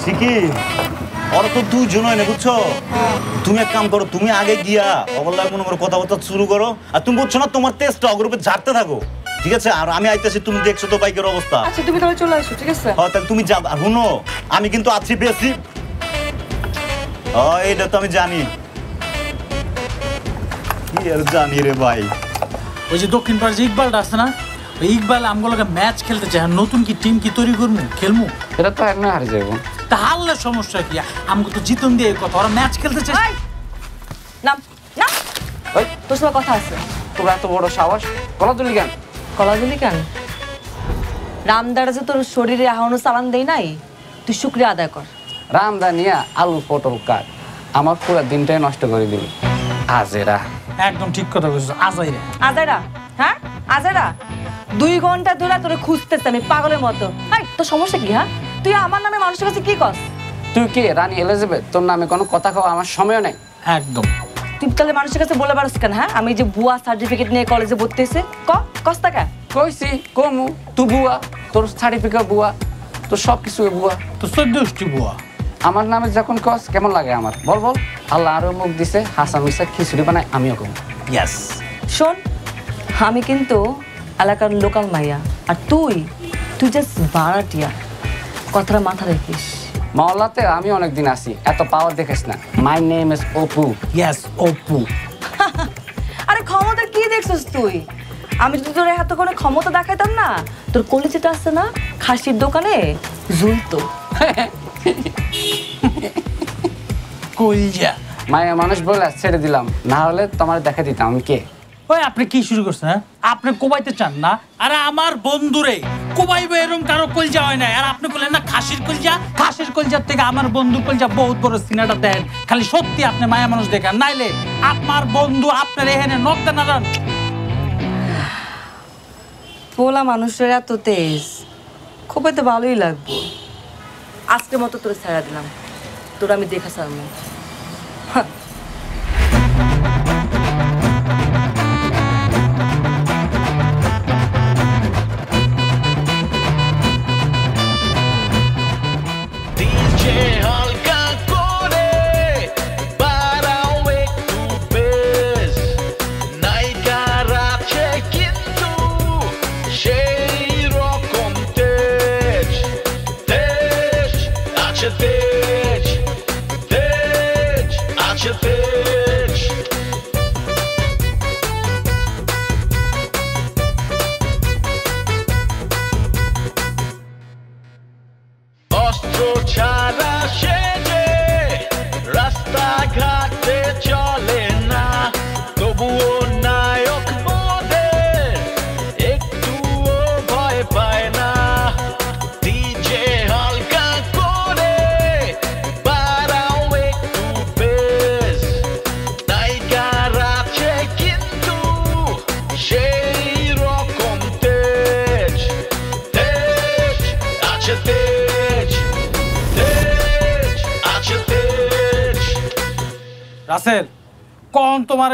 বলছি কি ওরা তো হয় না বুঝছ? তুমি এক কাম করো তুমি আগে গিয়া অগল্লা মনে করো কথাবার্তা শুরু করো। আর তুমি বুঝছ না তোমার তেজটা অগ্রূপে ঝাড়তে থাকো। ঠিক আছে? আর আমি আইতেছি তুমি দেখছ তো বাইকের অবস্থা। আচ্ছা তুমি তাহলে চলে আসো ঠিক আছে? হ্যাঁ তাহলে তুমি যাও। আর শুনো আমি কিন্তু আছি বেশি ও এটা তো আমি জানি। কি আর জানি রে ভাই? ওই যে দক্ষিণ পাড়ে যে ইকবালটা আছে না ওই ইকবাল আমগুলোকে ম্যাচ খেলতে চায় নতুন কি টিম কি তৈরি করব খেলমু? এটা তো এমনি হারে যাব। তা হারলে সমস্যা কি? আমাকে তো জিতন দিয়ে কথা ওরা ম্যাচ খেলতে চায়। এই, নাম নাম। ওই তোর সাথে কথা আছে। তোমরা এত বড় সাহস? তুলি কেন? কলা দিলি কেন? রামদারা যে তোর শরীরে এখনও চালান দেই নাই তুই শুক্রিয়া আদায় কর। রামদা নিয়া আলু পটল কাট। আমার পুরো দিনটাই নষ্ট করে দিল। আজেরা। একদম ঠিক কথা বলছিস আজাই রে আজাইরা? হ্যাঁ? আজাইরা? দুই ঘণ্টা ধরে তোরে খুঁজতেছে আমি পাগলের মতো। এই তোর সমস্যা কি হ্যাঁ? তুই আমার নামে মানুষের কাছে কি কর তুই কি রানী এলিজাবেথ? তোর নামে কোনো কথা খাওয়া আমার সময় নেই। একদম। তুই তাহলে মানুষের কাছে বলে পারস কেন হ্যাঁ? আমি যে বুয়া সার্টিফিকেট নিয়ে কলেজে ভর্তি হয়েছে ক? কস্তা কা কইছি কমু তুই বুয়া তোর সার্টিফিকেট বুয়া তোর সব কিছু বুয়া তো চোদ্দষ্টি বুয়া আমার নামে যখন কস কেমন লাগে আমার? বল বল। আল্লাহ আরও মুখ দিছে হাসা মিশা খিচুড়ি বানায় আমিও কম। ইয়াস শোন আমি কিন্তু এলাকার লোকাল মাইয়া আর তুই তুই জাস্ট বারাটিয়া কথাটা মাথা রাখিস। মহল্লাতে আমি অনেকদিন আছি এত পাওয়ার দেখিস না। My name is Apu yes Apu আরে ক্ষমতা কি দেখছিস তুই? আমি যদি তোর এত কোনো ক্ষমতা দেখাইতাম না তোর কলেজেটা আছে না খাসির দোকানে? ঝুলতো কইজা মায়া মানুষ বলে ছেড়ে দিলাম না হলে তোমার দেখা দিতাম। কে? ওই আপনি কি শুরু করছেন হ্যাঁ? আপনি কোবাইতে চান না। আরে আমার বন্ধুরে কোবাইবে এরকম কারও কলজা হয় না আর আপনি বললেন না, খাসির কলজা? খাসির কলজার থেকে আমার বন্ধু কলজা বহুত বড় সিনেমাটা দেন। খালি সত্যি আপনি মায়া মানুষ দেখেন। নাইলে আপনার বন্ধু আপনার এখানে নক দেন না পোলা মানুষের এত তেজ, খুবই তো ভালোই লাগবো। আজকের মতো তোর ছাড়া দিলাম। তোর আমি দেখা সারমু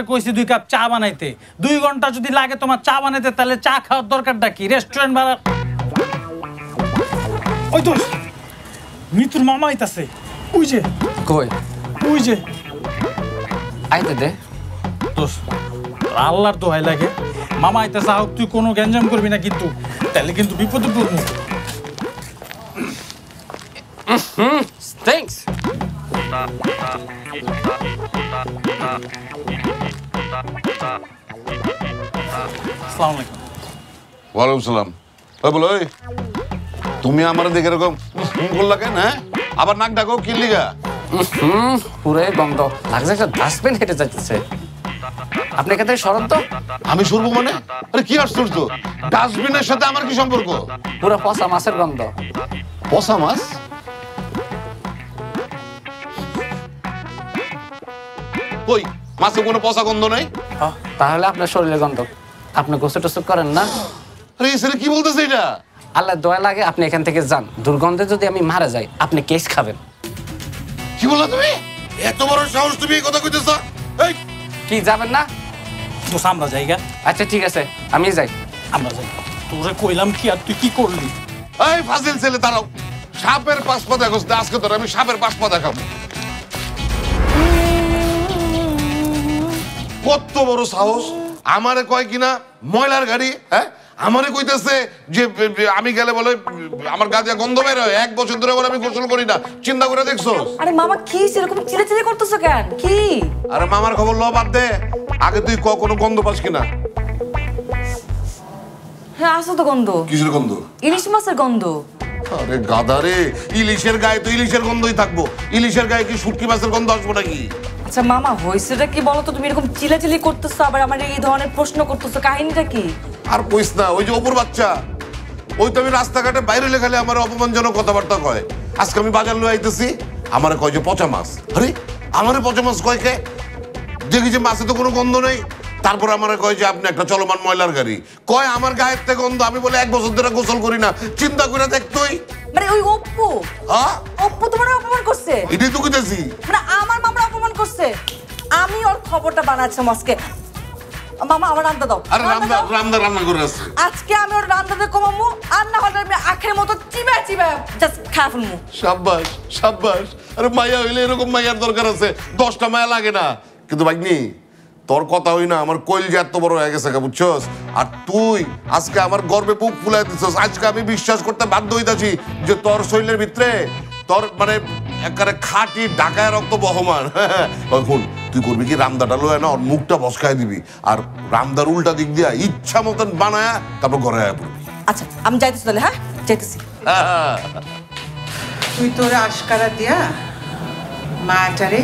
কইছি দুই কাপ চা বানাইতে দুই ঘণ্টা যদি লাগে তোমার চা বানাইতে তাহলে চা খাওয়ার দরকারটা কি রেস্টুরেন্ট ভাড়া ওই তো মিতুর মামা আইতাছে ওই যে কই ওই যে আইতে দে দোষ আল্লাহর দোহাই লাগে মামা আইতাছে হোক তুই কোনো গ্যাঞ্জাম করবি না কিন্তু তাহলে কিন্তু বিপদে পড়ব থ্যাঙ্কস আসসালামু আলাইকুম ওয়ালাইকুম সালাম। ওই বলো ওই। তুমি আমার দেখে এরকম হুম করলা কেন হ্যাঁ? আবার নাক ডাকো কি লিগা? হুম গন্ধ। লাগছে একটা ডাস্টবিন হেঁটে যাচ্ছে আপনি এখান থেকে সরন আমি শুরবো মানে? আরে কি আশ্চর্য ডাস্টবিনের সাথে আমার কি সম্পর্ক? পুরো পচা মাছের গন্ধ। পচা মাছ? কই মাছে কোনো পচা গন্ধ নাই? তাহলে আপনার শরীরে গন্ধ। আপনি গোসল টোসল করেন না। আরে এই কি বলতেছে এটা? আল্লাহ দয়া লাগে আপনি এখান থেকে যান। দুর্গন্ধে যদি আমি মারা যাই আপনি কেস খাবেন। কি বললা তুমি? এত বড় সাহস তুমি এই কথা কইতেছ? এই! কি যাবেন না? দোষ আমরা জায়গা আচ্ছা ঠিক আছে আমি যাই। আমরা যাই। তোরে কইলাম কি আর তুই কি করলি? এই ফাজিল ছেলে দাঁড়াও। সাপের পাঁচ পা দেখো আজকে তোর আমি সাপের পাঁচ পা দেখাবো কত বড় সাহস। আমারে কয় কিনা ময়লার গাড়ি হ্যাঁ? আমারে কইতেছে যে আমি গেলে বলে আমার গা দিয়ে গন্ধ বের হয় এক বছর ধরে বলে আমি গোসল করি না। চিন্তা করে দেখছ? আরে মামা কি সেরকম চিলে চিলে করতেছো কেন? কি? আরে মামার খবর ল বাদ দে। আগে তুই ক কোনো গন্ধ পাস কিনা? হ্যাঁ আসো তো গন্ধ। কিসের গন্ধ? ইলিশ মাছের গন্ধ। আরে গাদা রে ইলিশের গায়ে তো ইলিশের গন্ধই থাকব। ইলিশের গায়ে কি শুটকি মাছের গন্ধ আসব নাকি? আচ্ছা মামা হয়েছেটা কি বলো তো তুমি এরকম চিলাচিলি করতেছো আবার আমার এই ধরনের প্রশ্ন করতেছো কাহিনীটা কি? আর কইস না ওই যে অপুর বাচ্চা ওই তো আমি রাস্তাঘাটে বাইরে লেখালে আমার অপমানজনক কথাবার্তা কয়। আজকে আমি বাজার লয়ে আইতেছি আমার কয় যে পচা মাছ। আরে আমারে পচা মাছ কয় কে? দেখি যে মাছে তো কোনো গন্ধ নেই। তারপর আমার কয় যে আপনি একটা চলমান ময়লার গাড়ি। কয় আমার গায়ের থেকে গন্ধ আমি বলে এক বছর ধরে গোসল করি না। চিন্তা করে দেখ তুই। মানে ওই অপ্পু? হ্যাঁ? অপ্পু তোমার অপমান করছে? এটাই তো কইতেছি। মানে আমার মামার অপমান করছে? আমি ওর খবরটা বানাচ্ছিলাম আজকে মামা আমার রান্না দাও। আরে রান্না রান্না করে আজকে আমি ওর কমাবো আর না হলে আমি আখের মতো চিবা চিবা জাস্ট সাব্বাস সাব্বাস। আরে মায়া হইলে এরকম মাইয়ার দরকার আছে। দশটা মায়া লাগে না। কিন্তু ভাগ্নি তোর কথা হই না আমার কইল যে এত বড় হয়ে গেছে বুঝছস? আর তুই আজকে আমার গর্বে বুক ফুলাই দিছস। আজকে আমি বিশ্বাস করতে বাধ্য হইতাছি যে তোর শরীরের ভিতরে তোর মানে একেবারে খাঁটি ডাকায় রক্ত বহমান। এখন তুই করবি কি রামদাটা লয় না ওর মুখটা বসকায় দিবি আর রামদার উল্টা দিক দিয়া ইচ্ছা মতন বানায়া তারপর ঘরে আয়া পড়বি। আচ্ছা আমি যাইতেছি তাহলে হ্যাঁ? যাইতেছি। তুই তোর আশকারা দিয়া মাটারে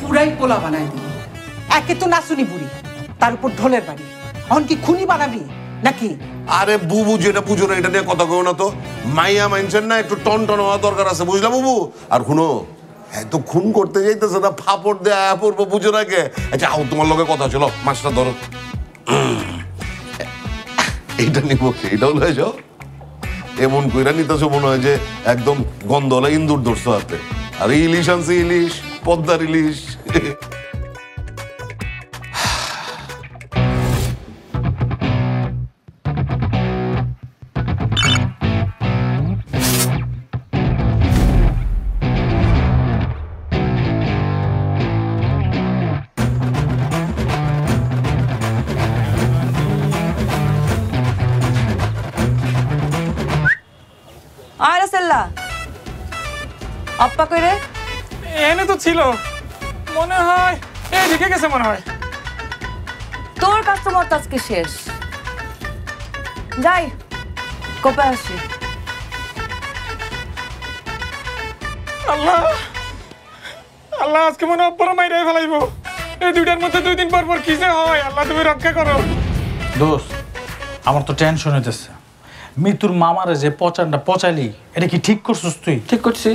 পুরাই পোলা বানাই দিবি। একে তো নাচুনি বুড়ি তার উপর ঢোলের বাড়ি। এখন কি খুনি বানাবি নাকি আরে বুবু যেটা বুঝো না, এটা নিয়ে কথা কও না তো। মাইয়া মাইনছেন না, একটু টন টন হওয়া দরকার আছে, বুঝলা বুবু? আর শুনো এত খুন করতে যাইতেছে না, ফাপড় দেয়া পড়ব না কে আচ্ছা আও তোমার লগে কথা চলো মাছটা ধরো। এইটা নিব এটাও লয়ে যাও। এমন কইরা নিতেছো মনে হয় যে একদম গন্ধলা ইন্দুর ধরছো হাতে। আর ইলিশ আনছে, ইলিশ, পদ্মার ইলিশ। ছিল। মনে হয় এই ঢেকে গেছে মনে হয়। তোর কাস্টমার তো আজকে শেষ। যাই কপে আসি। আল্লাহ আল্লাহ আজকে মনে হয় অপর মাইরাই ফেলাইব। এই দুইটার মধ্যে দুই দিন পর পর কি যে হয় আল্লাহ তুমি রক্ষা করো। দোস্ত আমার তো টেনশন হইতেছে। মৃত্যুর মামারে যে পচানটা পচালি এটা কি ঠিক করছিস তুই? ঠিক করছি।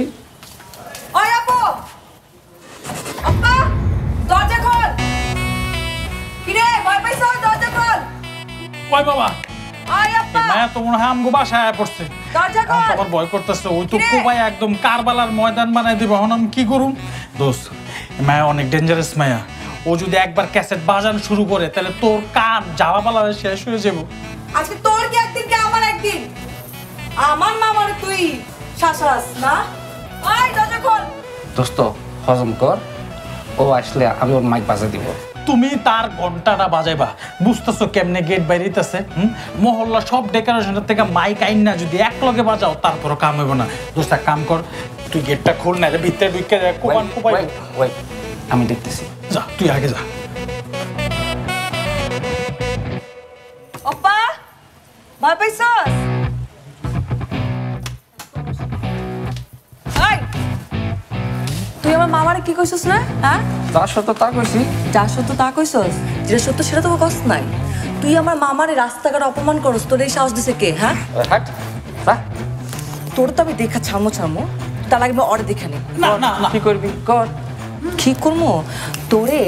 কই বাবা? মায়া তো মনে হয় আমগো বাসায় আয়া পড়ছে আমার আবার ভয় করতেছে। ওই তো একদম কারবালার ময়দান বানাই দিব। আমি কি করুম? দোস্ত মায়া অনেক ডেঞ্জারাস মায়া। ও যদি একবার ক্যাসেট বাজানো শুরু করে তাহলে তোর কান জ্বালাপালা হয়ে শেষ হয়ে যাব। আজকে তোর কি একদিন কি আমার একদিন? আমার মামার তুই শাসাস না? ওই দরজা খোল। দোস্ত হজম কর। ও আসলে আমি ওর মাইক বাজা দিব। তুমি তার ঘন্টাটা বাজাইবা। বুঝতেছো কেমনে গেট বাইরেতেছে হুম? মহল্লা সব ডেকোরেশনের থেকে মাইক আইন না যদি এক লগে বাজাও তারপরও কাম হইব না। দোস্ত কাম কর তুই গেটটা খোল না রে ভিতরে ঢুকে কোবাই wait, wait, আমি দেখতেছি। যা তুই আগে যা। অপ্পা ভয় পাইছস? মামারে কি কইছস না? হ্যাঁ? তার সত্য তা কইছি। যা সত্য তা কইছস? যেটা সত্য সেটা তো কস নাই। তুই আমার মামারে রাস্তাঘাট অপমান করস তোর এই সাহস দিছে কে হ্যাঁ? হাট যা। তোর তো আমি দেখা ছামো ছামো তার আগে আমি অরে দেখে নি না না। কি করবি? কর। কি করব তোরে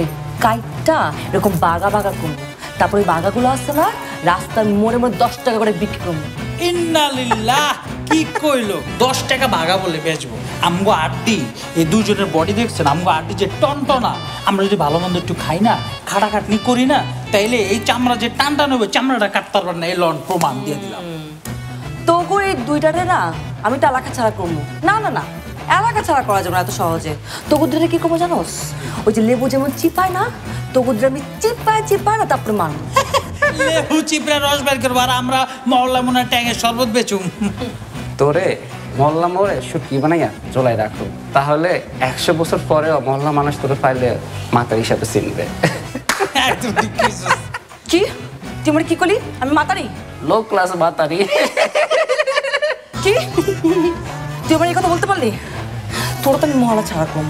কাইটটা এরকম বাগা বাগা করব তারপরে ওই বাগাগুলো আসছে না রাস্তার মোড়ে মোড়ে দশ টাকা করে বিক্রি করব ইন্নালিল্লাহ কি কইলো? দশ টাকা ভাগা বলে বেচবো। আমগো আড্ডি এই দুজনের বডি দেখছেন? আমগো আড্ডি যে টনটনা। আমরা যদি ভালো মন্দ একটু খাই না খাটাখাটনি করি না তাইলে এই চামড়া যে টান টান হবে চামড়াটা কাটতে পারবেন না এই লন প্রমাণ দিয়ে দিলাম। তোগো এই দুইটারে না আমি তো এলাকা ছাড়া করব। না না না এলাকা ছাড়া করা যাবে না এত সহজে। তগুদ্রে কি করব জানোস? ওই যে লেবু যেমন চিপায় না তগুদ্রে আমি চিপায় চিপায় না তারপরে মারবো। লেবু চিপড়া রস বের করব আর আমরা মহল্লা মনে হয় ট্যাঙের শরবত বেচুম। তোরে মহল্লা মোড়ে শুটকি বানাইয়া চলাই রাখো। তাহলে একশো বছর পরেও মহল্লা মানুষ তোরে পাইলে মাতা হিসাবে চিনবে। কি? তুই আমার কি করলি আমি মাতারি? Low class মাতারি। কি? তুই আমার এই কথা বলতে পারলি? তোর তো আমি মহলা ছাড়া করব।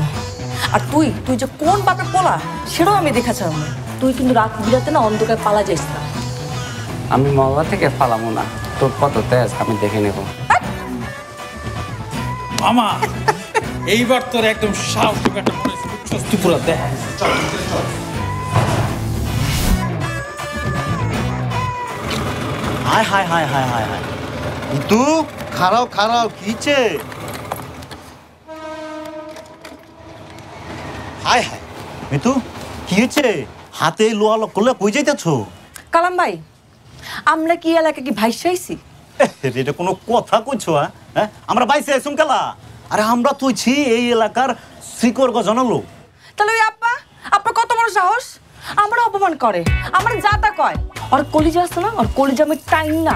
আর তুই তুই যে কোন বাপের পোলা সেটাও আমি দেখা ছাড়বো তুই কিন্তু রাত বিরাতে না অন্ধকার পালা যাইস না। আমি মহল্লা থেকে পালামো না। তোর কত তেজ আমি দেখে নেব। মামা এইবার তোর একদম সাহসী একটা দেখ। হায় হায় হায় হায় হায় হায় কিন্তু খারাও খারাও কিছে হায় হায় মিতু কি হয়েছে হাতে লোয়া লোক করলে কই যাইতেছো? কালাম ভাই আমরা কি এলাকা কি ভাই চাইছি এটা কোনো কথা কইছো হ্যাঁ? হ্যাঁ? আমরা বাইসে আইসুম কালা? আরে আমরা তুইছি এই এলাকার শ্রীকর গজনালো তাহলে ওই আপা আপা কত বড় সাহস? আমরা অপমান করে আমার যা তা কয়। আর কলিজা আছে না? আর কলিজা আমি টাইম না।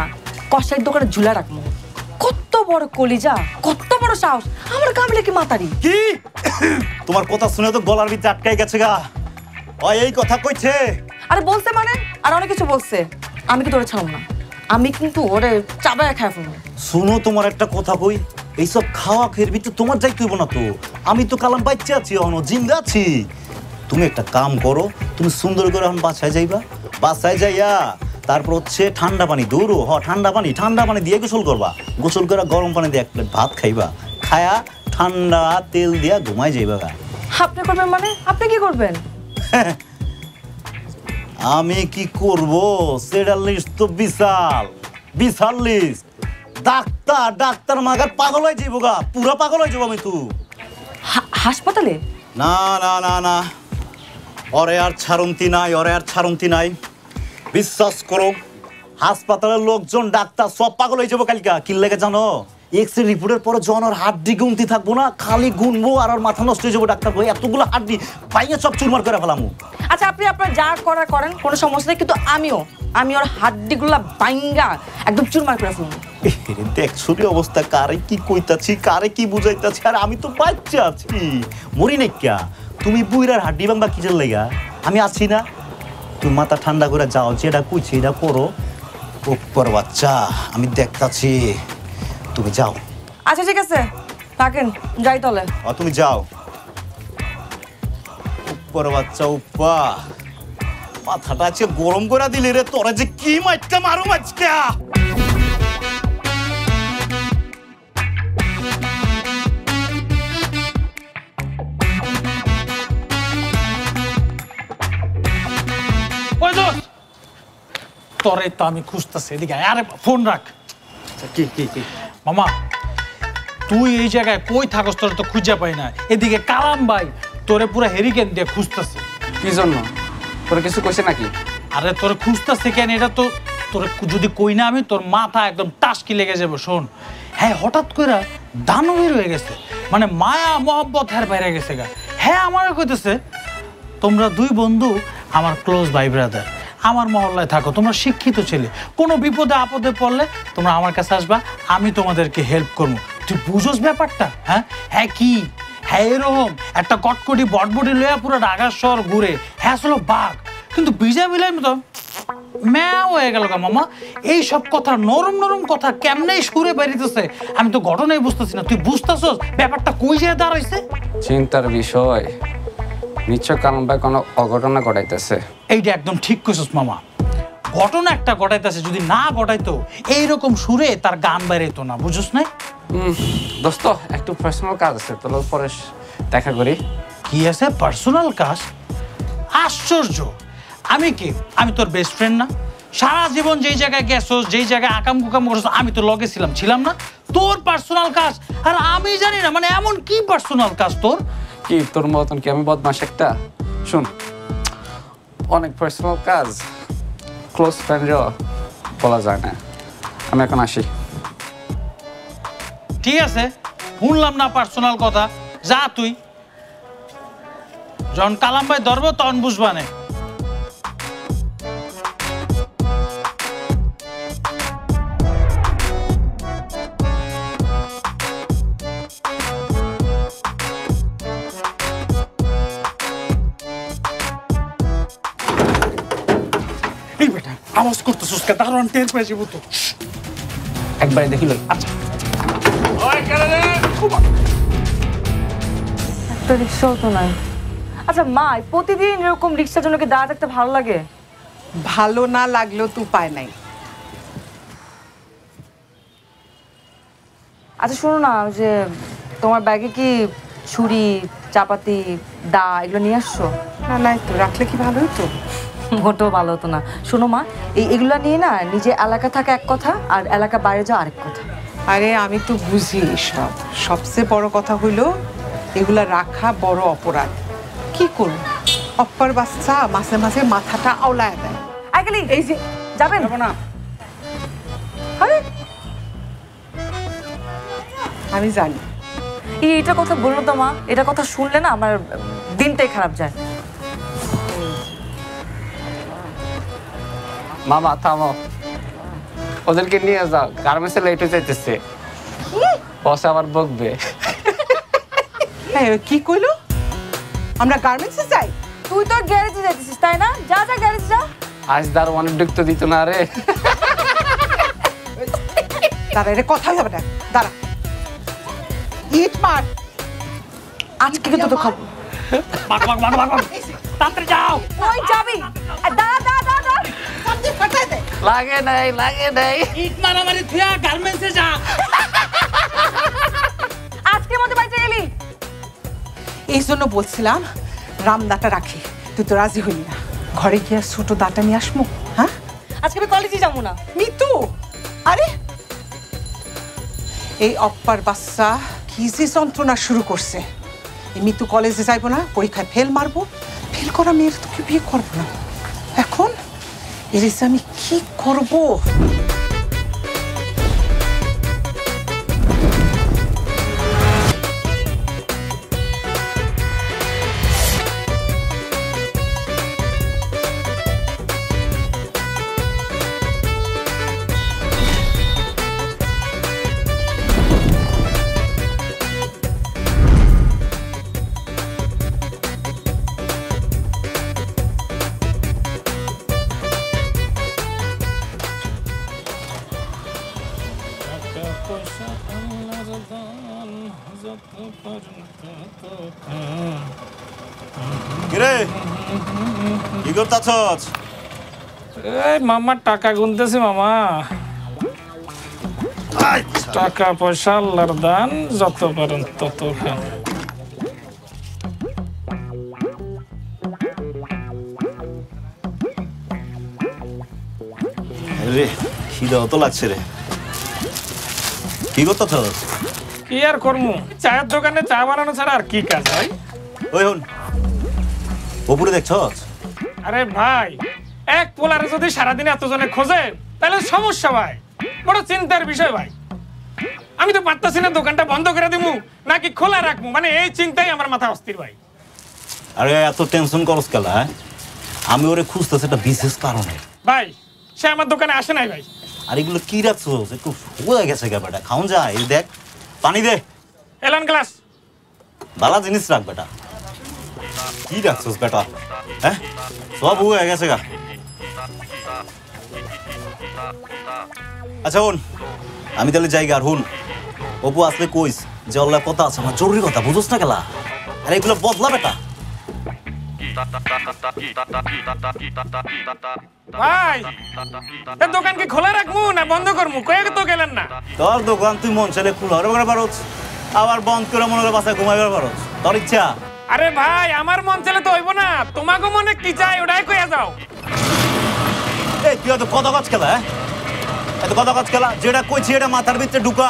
কষাই দোকানে ঝুলা রাখব। কত বড় কলিজা কত বড় সাহস। আমার কামলে কি মাতারি? কি? তোমার কথা শুনে তো গলার ভিতরে আটকাই গেছে গা। ও এই কথা কইছে। আরে বলছে মানে? আর অনেক কিছু বলছে। আমি কি তোরে ছাড়ব না? আমি কিন্তু ওরে চাবায় খাই ফেলব। শুনো তোমার একটা কথা কই এইসব খাওয়া খের ভিতরে তোমার যাই হইব না তো। আমি তো কালাম বাচ্চা আছি এখনও জিন্দা আছি। তুমি একটা কাম করো তুমি সুন্দর করে এখন বাসায় যাইবা। বাসায় যাইয়া তারপর হচ্ছে ঠান্ডা পানি দৌড়ো। হ ঠান্ডা পানি ঠান্ডা পানি দিয়ে গোসল করবা। গোসল করে গরম পানি দিয়ে এক প্লেট ভাত খাইবা। খায়া ঠান্ডা তেল দিয়া ঘুমাই যাইবা আপনি করবেন মানে? আপনি কি করবেন? আমি কি করব? সেটা লিস্ট তো বিশাল। বিশাল লিস্ট ডাক্তার ডাক্তার মাগার পাগল হয়ে যাব গা। পুরা পাগল হয়ে যাব আমি তু। হাসপাতালে? না না না না। ওরে আর ছাড়ন্তি নাই ওরে আর ছাড়ন্তি নাই। বিশ্বাস করো হাসপাতালের লোকজন ডাক্তার সব পাগল হয়ে যাব কালকা। কি লেগে জানো? এক্স রে রিপোর্টের পরে জন আর হাড্ডি গুনতি থাকব না খালি গুনবো আর আর মাথা নষ্ট হয়ে যাব ডাক্তার বই এতগুলো হাড্ডি পাইয়ে সব চুরমার করে ফেলামু। আচ্ছা আপনি আপনার যা করার করেন কোনো সমস্যা নেই কিন্তু আমিও আমি ওর হাড্ডিগুলা বাইঙ্গা একদম চুরমার করে ফেলব। এরে দেখ ছবি অবস্থা কারে কি কইতাছি কারে কি বুঝাইতাছি আর আমি তো বাচ্চা আছি। মরি নাই ক্যা তুমি বুইরার হাড্ডি ভাঙবা কিসের লেগা? আমি আছি না। তুমি মাথা ঠান্ডা করে যাও যেটা কইছি এটা করো। উপর বাচ্চা আমি দেখতাছি। তুমি যাও। আচ্ছা ঠিক আছে। থাকেন যাই তাহলে। আর তুমি যাও। উপর বাচ্চা উপা। মাথাটা আজকে গরম করে দিলি রে তোরা যে কি মাইটটা মারু আজকে? তোরে তো আমি খুঁজতেছি এদিকে। আরে ফোন রাখ। কি কি কি? মামা তুই এই জায়গায় কই থাকস তোর তো খুঁজে পাই না এদিকে কালাম ভাই তোরে পুরো হেরিকেন দিয়ে খুঁজতেছে। কি জন্য? তোর কিছু কইছে নাকি? আরে তোর খুঁজতেছে কেন? এটা তো তোর যদি কই না আমি তোর মাথা একদম টাসকি লেগে যাবে শোন। হ্যাঁ হঠাৎ করে দানবীর হয়ে গেছে। মানে মায়া মহব্বত হ্যার বাইরে গেছে গা। হ্যাঁ আমার কইতেছে তোমরা দুই বন্ধু আমার ক্লোজ ভাই ব্রাদার আমার মহল্লায় থাকো, তোমরা শিক্ষিত ছেলে। কোনো বিপদে আপদে পড়লে তোমরা আমার কাছে আসবা, আমি তোমাদেরকে হেল্প করব। তুই বুঝোস ব্যাপারটা হ্যাঁ? হ্যাঁ কি? হ্যাঁ এরকম। একটা কটকটি বটবটি লইয়া পুরো ঢাকার শহর ঘুরে। হ্যাঁ আসলে বাঘ। কিন্তু বিজয় বিলাই মতো ম্যাও হয়ে গেল মামা। এই সব কথা, নরম নরম কথা কেমনে সুরে বেরিতেছে? আমি তো ঘটনাই বুঝতেছি না। তুই বুঝতেছস ব্যাপারটা কই যায় দাঁড়াইছে? চিন্তার বিষয়। নিশ্চয় কারণ ভাই কোনো অঘটনা ঘটাইতেছে? এইটা একদম ঠিক কইছস মামা। ঘটনা একটা ঘটাইতেছে যদি না ঘটাইতো এইরকম সুরে তার গান বেরাইতো না বুঝছস না দোস্ত একটু পার্সোনাল কাজ আছে তোর পরে দেখা করি। কি আছে? পার্সোনাল কাজ? আশ্চর্য। আমি কি? আমি তোর বেস্ট ফ্রেন্ড না? সারা জীবন যেই জায়গায় গেছোস যেই জায়গায় আকাম কুকাম করছিস আমি তো লগে ছিলাম ছিলাম না? তোর পার্সোনাল কাজ? আর আমি জানি না মানে এমন কি পার্সোনাল কাজ তোর? কি তোর মতন কি? আমি বদমাস একটা? শুন, অনেক পার্সোনাল কাজ ক্লোজ ফ্রেন্ডও বলা যায় না। আমি এখন আসি। ঠিক আছে, শুনলাম না পার্সোনাল কথা। যা তুই। যখন কালাম ভাই ধরবো, তখন বুঝবানে আওয়াজ করতেছিস কে দারোয়ান টের পেয়ে যাব তো। একবারে দেখিল আচ্ছা। একটা রিক্সাও তো নাই। আচ্ছা মা প্রতিদিন এরকম রিক্সার জন্য কি দাঁড়া থাকতে ভালো লাগে? ভালো না লাগলেও তো উপায় নাই। আচ্ছা শোনো না যে তোমার ব্যাগে কি ছুরি চাপাতি দা এগুলো নিয়ে আসছো? না নাই তো রাখলে কি ভালো হতো? মোটেও ভালো হতো না। শোনো মা এই এগুলো নিয়ে না নিজে এলাকা থাকা এক কথা আর এলাকা বাইরে যাওয়া আরেক কথা। আরে আমি তো বুঝি সব সবচেয়ে বড় কথা হইল এগুলা রাখা বড় অপরাধ। কি করব? অপ্পার বাচ্চা মাঝে মাঝে মাথাটা আওলায় দেয়। আইকালি এই যে যাবেন? না। আরে! আমি জানি। এই এটা কথা বলল তো মা এটা কথা শুনলে না আমার দিনটাই খারাপ যায়। মামা থামো। ওদেরকে নিয়ে যাও গার্মেন্টসে লেট হয়ে যাইতেছে বসে আবার বকবে। কি কইলো? আমরা গার্মেন্টসে যাই? তুই তো গ্যারেজে যাইতেছিস তাই না? যা যা গ্যারেজ যা। আজ দার অনেক ঢুকতে দিত না রে। দাঁড়া এটা কথাই হবে না। দাঁড়া। ইট মার। আজকে তো খাব। মার মার মার মার মার। তাড়াতাড়ি যাও। ওই যাবি। দা ফাটাই দে। লাগে নাই লাগে নাই। ইট মারামারি থুয়া গার্মেন্টসে যা। আজকের মতো বাড়িতে গেলি এই জন্য বলছিলাম রামদাটা রাখি। তুই তো রাজি হইলি না। ঘরে গিয়ে ছোট দাটা নিয়ে আসমু হ্যাঁ? আজকে আমি কলেজে যাব না। মিতু! আরে! এই অপ্পার বাচ্চা কি যে যন্ত্রণা শুরু করছে। এই মিতু কলেজে যাইবো না পরীক্ষায় ফেল মারবো। ফেল করা মেয়ের তোকে বিয়ে করব না? এর যে আমি কি করব করতাছস এই মামা টাকা গুনতেছি মামা। টাকা পয়সা আল্লাহর দান যত পারেন তত খান। রে খিদাও তো লাগছে রে। কি করতাছস কি আর করমু? চায়ের দোকানে চা বানানো ছাড়া আর কি কাজ ভাই ওই হন। ওপরে দেখছস আরে ভাই এক পোলারে যদি সারাদিন এতজনে খোঁজে তাহলে সমস্যা ভাই বড় চিন্তার বিষয় ভাই। আমি তো পারতাছি না দোকানটা বন্ধ করে দিমু নাকি খোলা রাখব মানে এই চিন্তাই আমার মাথা অস্থির ভাই। আরে এত টেনশন করস কেলা হ্যাঁ? আমি ওরে খুঁজতেছি একটা বিশেষ কারণে। ভাই সে আমার দোকানে আসে নাই ভাই। আর এগুলো কি রাখছস? একটু হয়ে গেছে গা বেটা খাওন যা এই দেখ পানি দে। এলান গ্লাস। ভালো জিনিস রাখ বেটা। কি রাখছস বেটা হ্যাঁ সব হয়ে গেছে গা আচ্ছা হন আমি তাহলে যাই আর হুন অপু আসলে কইস যে অল্লাহ কথা আছে আমার জরুরি কথা বুঝোস না গেলা আরে এগুলো বদলা বেটা ভাই এ দোকান কি খোলা রাখব না বন্ধ করব কয়ে তো গেলেন না তোর দোকান তুই মন চাইলে খুল করে পারছ আবার বন্ধ করে মনে করে বাসায় ঘুমাইবার পারছ তোর ইচ্ছা আরে ভাই, আমার মন চলে তো হইব না। তোমাকে মনে কি চাই, ওটাই কইয়া যাও। এই, তুই এত কত কাজ খেলা হ্যাঁ? এত কত কাজ খেলা, যেটা কইছি এটা মাথার ভিতরে ঢুকা।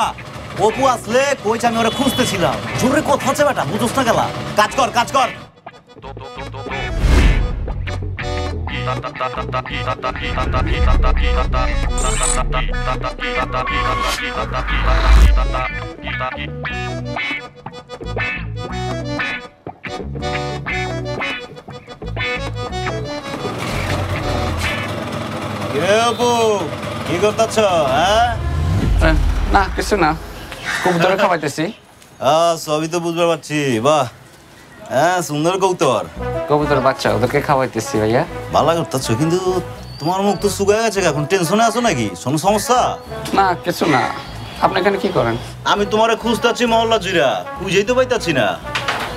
অপু আসলে কইছে আমি ওরা খুঁজতেছিলাম। জোরে কথা হচ্ছে বেটা, বুঝোস না গেলা কাজ কর কাজ কর। আপু কি করতেছ হ্যাঁ? এ, না কিছু না। কবুতরে খাওয়াইতেছি। আহ, সবই তো বুঝতে পারছি বাহ। হ্যাঁ সুন্দর কৌতর কবুতর বাচ্চা ওদেরকে খাওয়াইতেছি ভাইয়া। ভালো করতেছ কিন্তু তোমার মুখ তো শুকায় গেছে এখন টেনশনে আছো নাকি? কোনো সমস্যা? না কিছু না। আপনি এখানে কি করেন? আমি তোমারে খুঁজতেছি মহল্লা জুড়া খুঁজেই তো পাইতাছি না।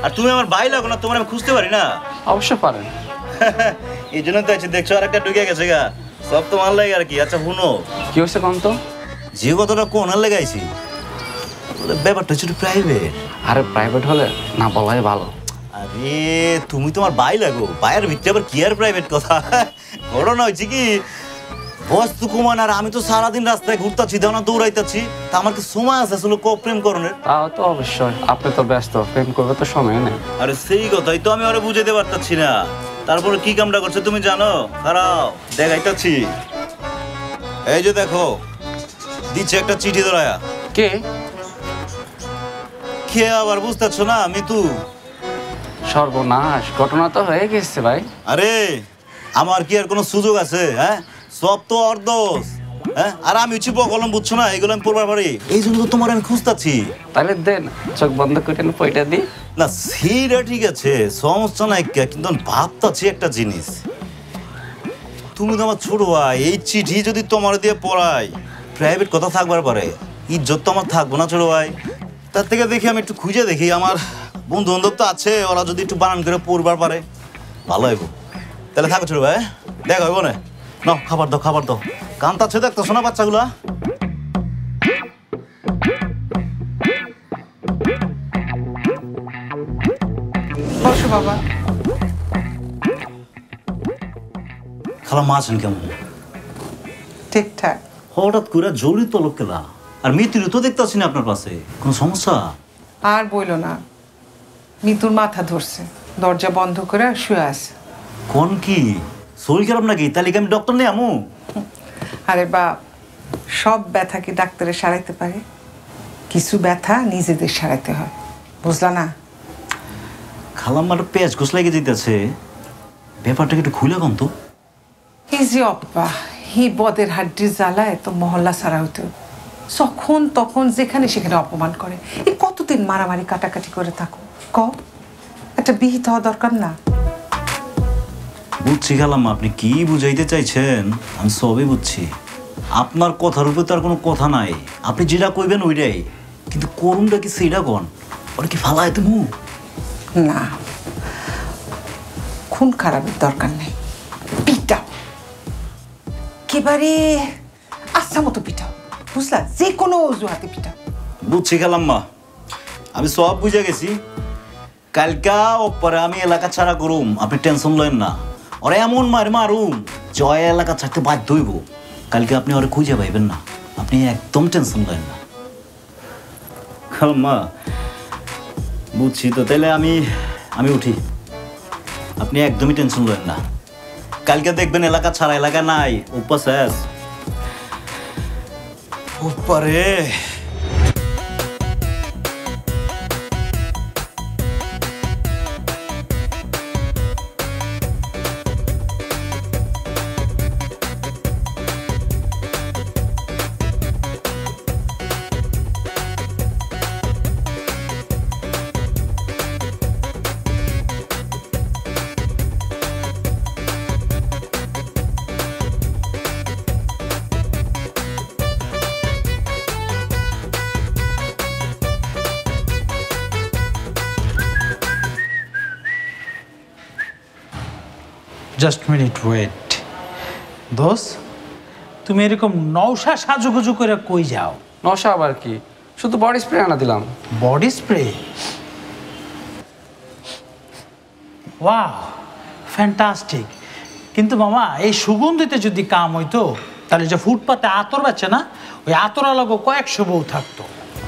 আর তুমি আমার ভাই লাগো না তোমার আমি খুঁজতে পারি না। অবশ্য পারেন। এই জন্য তো আছে দেখছ আর একটা ঢুকে গেছে গা। সব তোমার লাগে আর কি আচ্ছা শুনো। কি হয়েছে কোন তো যে কথাটা কোনার লেগাইছি ব্যাপারটা হচ্ছে প্রাইভেট আরে প্রাইভেট হলে না বলাই ভালো। আরে তুমি তোমার ভাই লাগো বাইয়ের ভিতরে আবার কি আর প্রাইভেট কথা? ঘটনা হয়েছে কি বস্তু কুমান আর আমি তো সারাদিন রাস্তায় ঘুরতাছি দেওয়া দৌড়াইতাছি তা আমার কি সময় আছে আসলে কো প্রেম করণের? তাও তো অবশ্যই আপনি তো ব্যস্ত প্রেম করবে তো সময় নেই। আরে সেই কথাই তো আমি ওরে বুঝাইতে পারতাছি না। তারপরে কি কামটা করছে তুমি জানো? খারাপ দেখাইতাছি এই যে দেখো দিচ্ছে একটা চিঠি ধরায়া। কে? কে আবার বুঝতেছো না মিতু? সর্বনাশ ঘটনা তো হয়ে গেছে ভাই। আরে আমার কি আর কোনো সুযোগ আছে হ্যাঁ? সব তো অর্ধস হ্যাঁ? আর আমি হচ্ছি কলম বুঝছ না এগুলো আমি পড়বার পারি এই জন্য তো তোমার আমি খুঁজতাছি। তাহলে দেন চোখ বন্ধ করে পয়টা দিই। না সেইটা ঠিক আছে সমস্যা নাই কিন্তু ভাবতাছি একটা জিনিস। তুমি তো আমার ছোট ভাই এই চিঠি যদি তোমার দিয়ে পড়াই প্রাইভেট কথা থাকবার পারে ইজ্জত তো আমার থাকব না ছোট ভাই। তার থেকে দেখি আমি একটু খুঁজে দেখি আমার বন্ধু বান্ধব তো আছে ওরা যদি একটু বানান করে পড়বার পারে ভালো হইব। তাহলে থাকো ছোট ভাই দেখা হইব না? নাও খাবার দাও খাবার দাও। কান্তাচ্ছে দেখতো শোনা বাচ্চাগুলা? বসো বাবা। খালা মা আছেন কেমন? ঠিকঠাক। হঠাৎ করে জরুরি তলব কেলা? আর মিত্র তো দেখতেছি না আপনার পাশে। কোনো সমস্যা? আর বইলো না। মিতুর মাথা ধরছে। দরজা বন্ধ করে শুয়ে আছে। কোন কি? শরীর খারাপ নাকি? তাহলে আমি ডক্টর নেই আমু আরে বা সব ব্যথা কি ডাক্তারে সারাইতে পারে? কিছু ব্যথা নিজেদের সারাইতে হয়। বুঝলা না? খালাম খালাম্মার পেঁয়াজ ঘুষ লাগে যেতেছে ব্যাপারটা একটু খুলে কম তো। এই যে অপ্পা হি বদের হাড্ডির জ্বালায় তো মহল্লা সারা হতো যখন তখন যেখানে সেখানে অপমান করে। এই কতদিন মারামারি কাটাকাটি করে থাকো? ক একটা বিহিত হওয়া দরকার না? বুঝছি খালাম্মা আপনি কি বুঝাইতে চাইছেন? আমি সবই বুঝছি। আপনার কথার উপরে তো আর কোনো কথা নাই। আপনি যেটা কইবেন ওইটাই। কিন্তু করুনটা কি সেইটা কন? ওটা কি ফালায় তুমি না। খুন খারাপের দরকার নেই। পিটাও একেবারে আচ্ছা মতো পিটাও বুঝলা? যে কোনো অজুহাতে পিটাও বুঝছি খালাম্মা। আমি সব বুঝে গেছি। কালকা ওপরে আমি এলাকা ছাড়া করুম। আপনি টেনশন লয়েন না। ওরা এমন মার মারুম জয় এলাকা ছাড়তে বাধ্য হইব কালকে আপনি ওরা খুঁজে পাইবেন না আপনি একদম টেনশন লয়েন না মা বুঝছি তো তাহলে আমি আমি উঠি আপনি একদমই টেনশন লয়েন না কালকে দেখবেন এলাকা ছাড়া এলাকা নাই উপা শেষ উপরে জাস্ট মিনিট ওয়েট দোষ তুমি এরকম নৌশা সাজুগুজু করে কই যাও? নশা আবার কি? শুধু বডি স্প্রে আনা দিলাম। Body spray? Wow fantastic. কিন্তু মামা এই সুগন্ধিতে যদি কাম হইতো তাহলে যে ফুটপাতে আতর বাচ্চা না ওই আতর আলাগো কয়েকশো বউ থাকতো।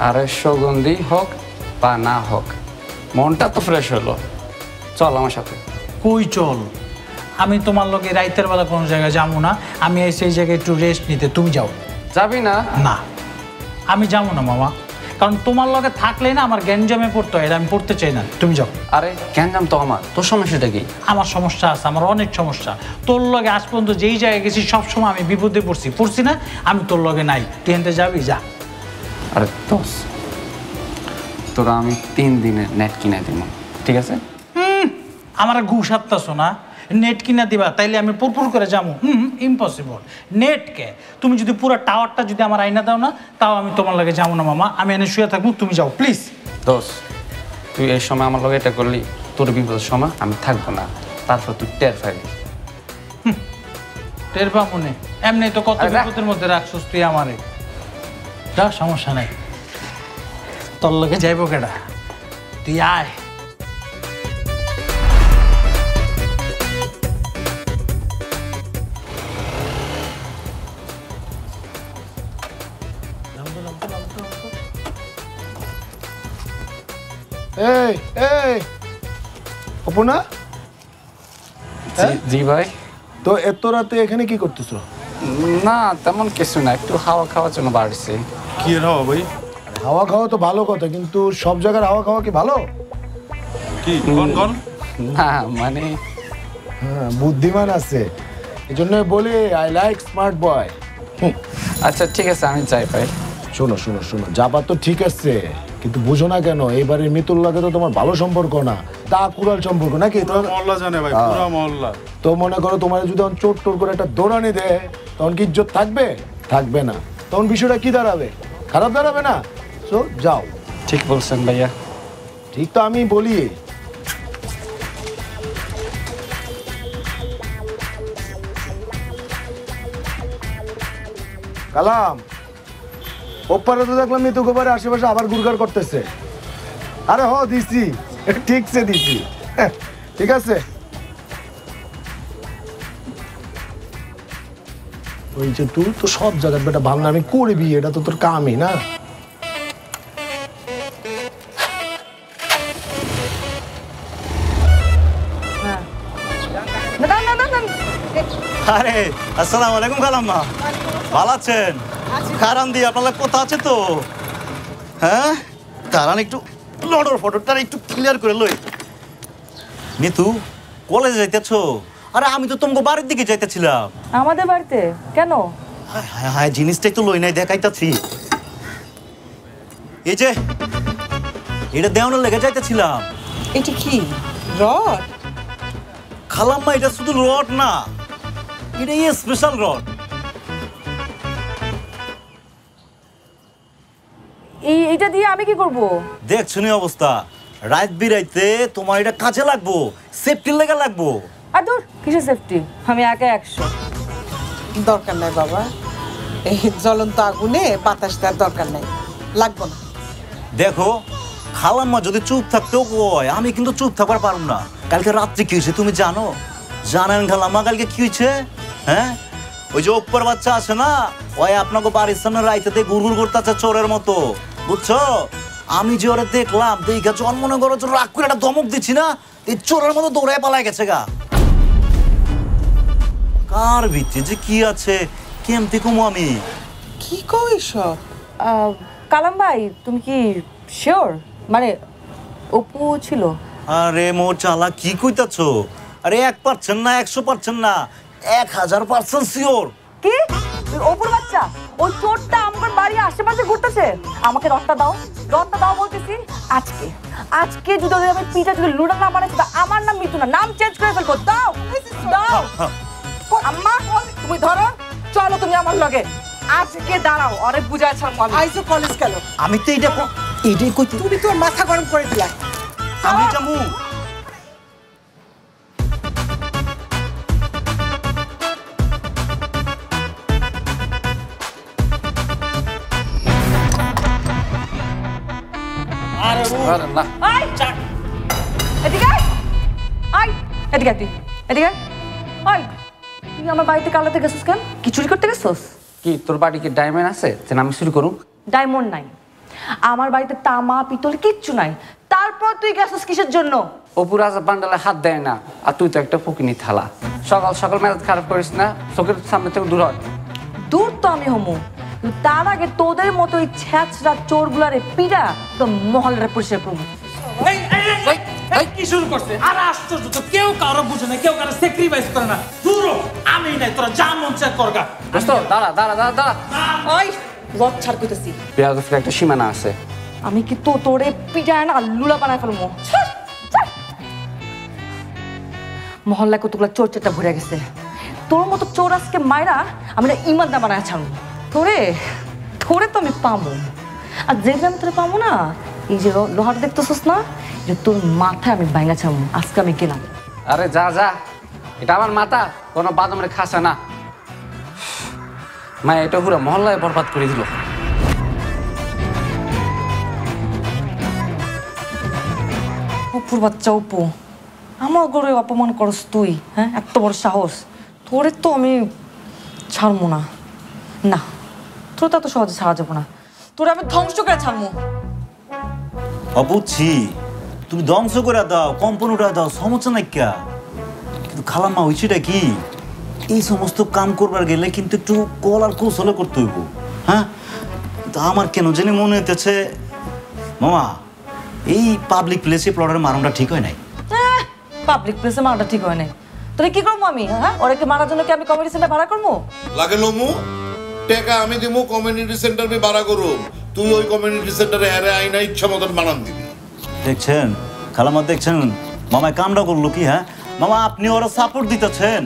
আরে সুগন্ধি হোক বা না হোক মনটা তো ফ্রেশ হলো। চল আমার সাথে। কই চল? আমি তোমার লগে রাইতের বেলা কোনো জায়গায় যাব না। আমি এই সেই জায়গায় একটু রেস্ট নিতে তুমি যাও। যাবি না? না। আমি যাব না মামা। কারণ তোমার লগে থাকলে না আমার গ্যাঞ্জামে পড়তে হয় এটা আমি পড়তে চাই না। তুমি যাও। আরে গ্যাঞ্জাম তো আমার। তোর সমস্যাটা কি? আমার সমস্যা আছে আমার অনেক সমস্যা। তোর লগে আজ পর্যন্ত যেই জায়গায় গেছি সবসময় আমি বিপদে পড়ছি। পড়ছি না আমি তোর লগে নাই। তুই এনতে যাবি? যা। আরে দোষ তোরা আমি তিন দিনে নেট কিনে দিব ঠিক আছে? আমার ঘুষ হাত্তাছো না। নেট কিনা দিবা তাইলে আমি পুরপুর করে যাব হুম ইম্পসিবল নেট কে? তুমি যদি পুরো টাওয়ারটা যদি আমার আইনা দাও না তাও আমি তোমার লাগে যাব না মামা। আমি এনে শুয়ে থাকব তুমি যাও প্লিজ দোষ তুই এই সময় আমার লগে এটা করলি তোর বিপদের সময় আমি থাকব না। তারপর তুই টের পাইবি টের পা মনে এমনি তো কত বিপদের মধ্যে রাখছস তুই আমারে। যা সমস্যা নাই। তোর লগে যাইবো কেডা? তুই আয়। এই এই। অপনা জি- জি ভাই। তো এত রাতে এখানে কি করতেছো? না তেমন কিছু না একটু হাওয়া খাওয়ার জন্য বাড়ছে। কি হাওয়া ভাই? হাওয়া খাওয়া তো ভালো কথা কিন্তু সব জায়গার হাওয়া খাওয়া কি ভালো? না মানে হ্যাঁ বুদ্ধিমান আছে। এই জন্য বলি আই লাইক স্মার্ট বয় আচ্ছা ঠিক আছে আমি চাই ভাই। শোনো শোনো শোনো যাবার তো ঠিক আছে। কিন্তু বুঝো না কেন এবারে মিতুল লাগে তো তোমার ভালো সম্পর্ক না। তা কুড়াল সম্পর্ক নাকি তো মহল্লা জানে ভাই। পুরা মহল্লা। তো মনে করো তোমার যদি তখন চোট টোট করে একটা দৌড়ানি দেয় তখন কি ইজ্জত থাকবে? থাকবে না। তখন বিষয়টা কি দাঁড়াবে? খারাপ দাঁড়াবে না? সো যাও। ঠিক বলছেন ভাইয়া। ঠিক তো আমি বলি। কালাম। ওপারে তো দেখলাম মৃত্যু গোবারে আশেপাশে আবার গুরগার করতেছে। আরে হ দিছি। ঠিকছে দিছি। হ্যাঁ, ঠিক আছে। ওই যে তুই তো সব জায়গায় বেটা ভাবনা আমি করবি এটা তো তোর কামই না? না আরে আসসালামু আলাইকুম খালাম্মা। ভালো আছেন? কারণ দিয়ে আপনার কথা আছে তো। হ্যাঁ? কারণ একটু। লডর ফটোটা একটু ক্লিয়ার করে লই। নিতু কলেজে যাইতেছো? আরে আমি তো তোমাকে বাড়ির দিকে যাইতেছিলাম। আমাদের বাড়িতে? কেন? হায় হায় জিনিসটাই তো লই নাই দেখাইতাছি। এই যে এটা দেওয়ানোর লেগে যাইতেছিলাম। এটা কি রড? খালাম্মা এটা শুধু রড না এটা স্পেশাল রড এই এইটা দিয়ে আমি কি করব? দেখছ নি অবস্থা। রাত বিরাইতে তোমার এটা কাজে লাগবো সেফটির লেগে লাগবো। আর দূর কিসের সেফটি আমি একা একশো। দরকার নাই বাবা। এই জ্বলন্ত আগুনে বাতাস দেওয়ার দরকার নাই। লাগবো না। দেখো খালাম্মা যদি চুপ থাকতেও কয় আমি কিন্তু চুপ থাকবার পারব না। কালকে রাত্রে কি হয়েছে তুমি জানো? জানেন খালাম্মা কালকে কি হয়েছে? হ্যাঁ? ওই যে ওপ্পর বাচ্চা আছে না ওই আপনাকে বাড়ির সামনে রাইতে গুড়গুড় করতেছে চোরের মতো। বুঝছ? আমি যে ওরা দেখলাম দেখা জন্ম মনে করো রাগ করে একটা দমক দিচ্ছি না এই চোরের মতো দৌড়ায় পালায় গেছে গা। কার ভিত্তি যে কি আছে? কেমতে কুমু আমি? কি কও এসব? কালাম ভাই তুমি কি শিওর? মানে অপু ছিল। আরে মোর চালা কি কইতাছো? আরে এক পারছেন না একশো পারছেন না এক হাজার পার্সেন্ট শিওর। কি? অপুর বাচ্চা? ওই চোরটা আমার বাড়ির আশেপাশে ঘুরতেছে। আমাকে রথটা দাও। রথটা দাও বলতেছি আজকে। আজকে যদি ওদের আমি পিঠা যদি লুডা না বানাইছি তা আমার নাম মিতু না। নাম চেঞ্জ করে ফেলব। দাও! দাও! আম্মা তুমি ধরো। চলো তুমি আমার লগে। আজকে দাঁড়াও অনেক বুঝাইছ আইসো কলেজ গেল আমি তো এইটা ক- এইটাই কইতে তুমি তোর মাথা গরম করে দিলা। আমি জামু আরে না আই এদিকে আয়। আয় এদিকে তুই এদিকে আয়। আয় তুই আমার বাড়িতে কালাতে গেছিস কেন? কি চুরি করতে গেছিস? কি তোর বাড়ি কি ডায়মন্ড আছে? যে আমি শুরু করুম? ডায়মন্ড নাই। আমার বাড়িতে তামা পিতল কিচ্ছু নাই। তারপর তুই গেছিস কিসের জন্য? রাজা বান্ডালে হাত দেয় না আর তুই তো একটা ফকিনি থালা। সকাল সকাল মেজাজ খারাপ করিস না চোখের সামনে থেকে দূর হয় দূর তো আমি হমু। তার আগে তোদের মতো ওই ছ্যাঁচড়া চোরগুলারে পিড়া তো মহল্লার পরিষ্কার করব কি শুরু করছে? আর আশ্চর্য তো কেউ কারও বুঝে না কেউ কারও স্যাক্রিফাইস করে না। দূর আমি নাই তোরা যা মন চায় করগা দোস্ত দাঁড়া দাঁড়া দাঁড়া দাঁড়া। ওই রথ ছাড় করতেছি একটা সীমানা আছে। আমি কি তো তোরে পিটায় না লুলা বানায় ফেলব। মহল্লায় কতগুলো চোর চেটা ভরে গেছে। তোর মতো চোর আজকে মায়েরা আমি না ইমানদা বানায় ছাড়বো। তোরে তোরে তো আমি পাবো আর যে আমি তোরে পাবো না এই যে লোহাটা দেখতেছিস না যে তোর মাথায় আমি ভাঙা ছাড়বো আজকে আমি গেলাম আরে যা যা। এটা আমার মাথা কোনো বাদামের খাসা না। মা এটা পুরো মহল্লায় বরবাদ করে দিল। অপুর বাচ্চা অপু আমার গরে অপমান করস তুই হ্যাঁ? এত বড় সাহস। তোরে তো আমি ছাড়বো না। না। তোর তো সহজে ছাড়া যাব না। তোরে আমি ধ্বংস করে ছাড়বো। অবুঝছি তুমি ধ্বংস করে দাও কম্পন উঠা দাও সমস্যা নাই কা কিন্তু খালাম্মা হয়েছেটা কি? এই সমস্ত কাম করবার গেলে কিন্তু একটু কল আর কৌশলে করতে হইব। হ্যাঁ? তা আমার কেন জানি মনে হইতেছে মামা এই পাবলিক প্লেসে প্লটের মারণটা ঠিক হয় নাই? পাবলিক প্লেসে মারাটা ঠিক হয় নাই। তোরে কি করব আমি হ্যাঁ? ওরা কি মারার জন্য কি আমি কমেডি সেন্টার ভাড়া করব? লাগে লমু টেকা আমি দিমু কমিউনিটি সেন্টার বি ভাড়া করুম। তুই ওই কমিউনিটি সেন্টারে হেরে আইনা ইচ্ছা মতন বানান দিবি। দেখছেন? খালাম্মা দেখছেন? মামায় কামটা করল কি হ্যাঁ? মামা আপনি ওরা সাপোর্ট দিতেছেন।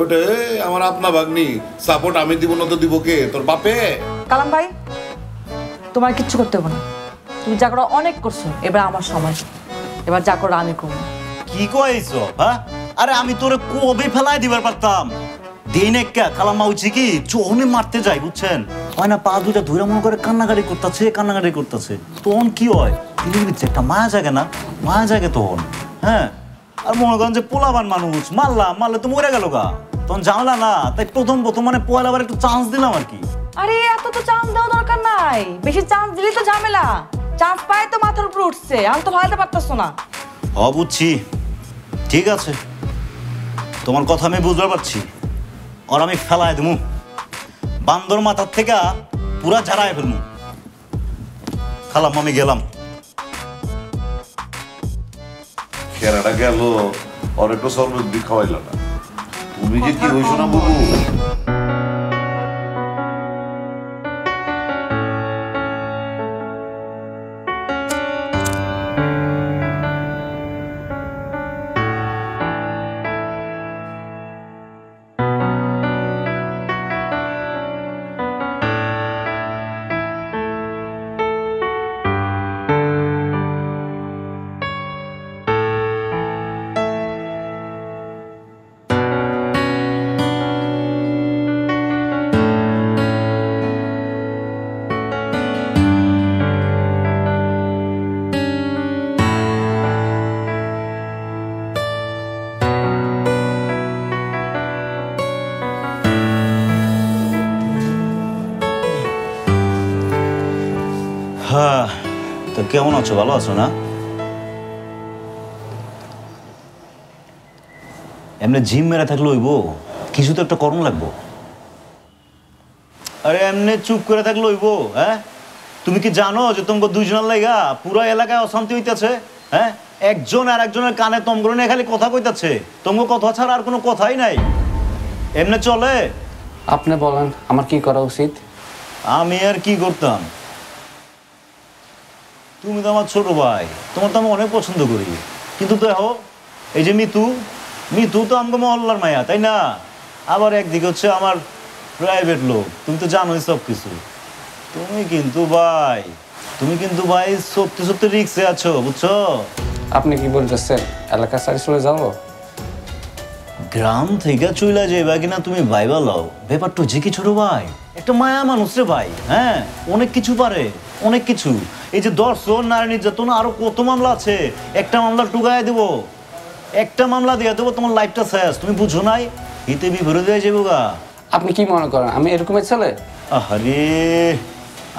ওটা আমার আপনা ভাগ্নি সাপোর্ট আমি দিব না তো দিব কে? তোর বাপে? কালাম ভাই তোমার কিচ্ছু করতে হবে না। তুমি যা করো অনেক করছ। এবার আমার সময়। এবার যা করো আমি করব। কি কইছো হ্যাঁ? আরে আমি তোরে কবে ফেলাই দিবার পারতাম? দিন একটা খালাম্মা হচ্ছে কি চোহনে মারতে যাই বুঝছেন? হয় না পা দুটা ধুইরা মনে করে কান্নাকাটি করতেছে কান্নাকাটি করতেছে। তখন কি হয়? দিদির ভিতরে একটা মায়া জাগে না? মায়া জাগে তখন হ্যাঁ? আর মনে করেন যে পোলাবান মানুষ মারলাম মারলে তো মরে গেল গা। তখন জানলা না তাই প্রথম প্রথম মানে পয়লা বার একটু চান্স দিলাম আর কি। আরে এত তো চান্স দেওয়া দরকার নাই। বেশি চান্স দিলেই তো ঝামেলা। চান্স পায় তো মাথার উপর উঠছে আমি তো ভালাতে পারতাছো না। হ বুঝছি। ঠিক আছে। তোমার কথা আমি বুঝতে পারছি। আর আমি ফেলায় দেবো। বান্দর মাথার থেকে পুরা ঝাড়ায় ফেলব। খালাম আমি গেলাম। খেলাটা গেল ওর একটু সরবত বি খাওয়াইল না। তুমি যে কি হয়েছো না বুবু? কেমন আছো? ভালো আছো না? এমনি জিম মেরে থাকলে হইব। কিছু তো একটা করণ লাগবো। আরে এমনি চুপ করে থাকলে হইব হ্যাঁ? তুমি কি জানো যে তোমাকে দুইজনের লাইগা পুরো এলাকায় অশান্তি হইতেছে হ্যাঁ? একজন আর একজনের কানে তমগুলো নিয়ে খালি কথা কইতাছে। তোমাকে কথা ছাড়া আর কোনো কথাই নাই। এমনি চলে। আপনি বলেন আমার কি করা উচিত? আমি আর কি করতাম? তুমি তো আমার ছোট ভাই। তোমার তো আমি অনেক পছন্দ করি। কিন্তু দেখো এই যে মিতু মিতু তো আমাকে মহল্লার মায়া তাই না? আবার একদিকে হচ্ছে আমার প্রাইভেট লোক তুমি তো জানোই সব কিছু তুমি কিন্তু ভাই তুমি কিন্তু ভাই সত্যি সত্যি রিক্সে আছো বুঝছ? আপনি কি বলতেছেন এলাকা সারি চলে যাব? গ্রাম থেকে চইলা যাইবা কিনা তুমি ভাইবা লও। ব্যাপারটা হচ্ছে কি ছোট ভাই? একটা মায়া মানুষ রে ভাই হ্যাঁ? অনেক কিছু পারে অনেক কিছু। এই যে দর্শন নারী নির্যাতন আরও কত মামলা আছে? একটা মামলা টুকায় দেবো। একটা মামলা দিয়ে দেবো তোমার লাইফটা শেষ। তুমি বুঝো নাই? হিতে বিভরে দিয়ে যাব গা। আপনি কি মনে করেন আমি এরকমের ছেলে? আরে